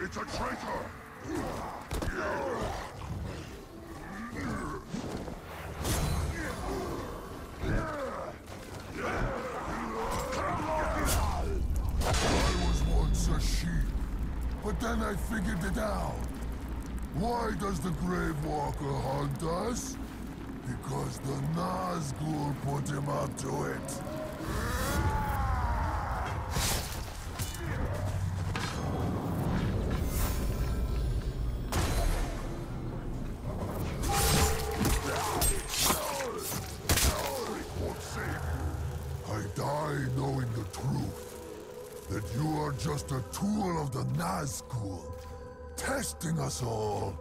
It's a traitor! I was once a sheep, but then I figured it out. Why does the Grave Walker hunt us? Because the Nazgul put him up to it. I die knowing the truth. That you are just a tool of the Nazgul, testing us all.